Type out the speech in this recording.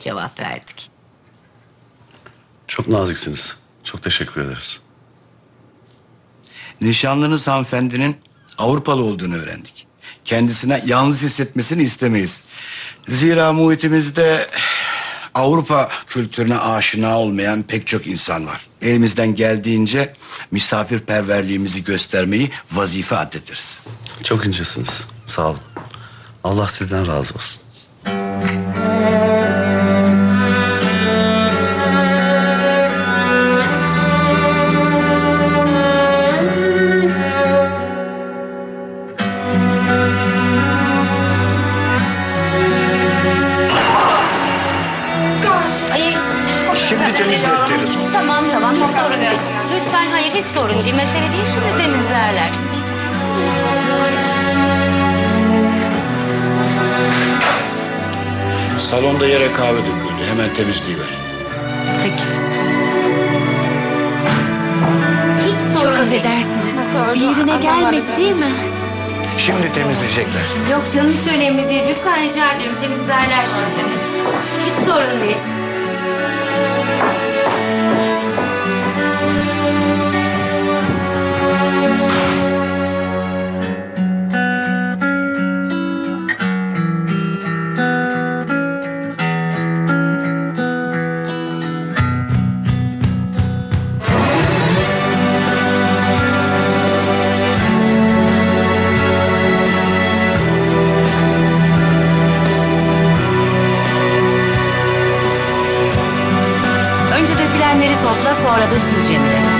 cevap verdik. Çok naziksiniz. Çok teşekkür ederiz. Nişanlınız hanımefendinin Avrupalı olduğunu öğrendik. Kendisine yalnız hissetmesini istemeyiz. Zira muhitimizde Avrupa kültürüne aşina olmayan pek çok insan var. Elimizden geldiğince misafirperverliğimizi göstermeyi vazife addederiz. Çok incesiniz. Sağ olun. Allah sizden razı olsun. Şimdi temizlettiririz. Tamam tamam hiç sorun değil. Lütfen hayır hiç sorun değil. Mesele değil şimdi temizlerler. Salonda yere kahve döküldü. Hemen temizleyiver. Peki. Hiç sorun Çok değil. affedersiniz. Bir yerine gelmedi değil mi? Şimdi temizleyecekler. Yok canım hiç önemli değil. Lütfen rica ederim temizlerler şimdi. Hiç sorun değil. Dökülenleri topla sonra da sil Cemile.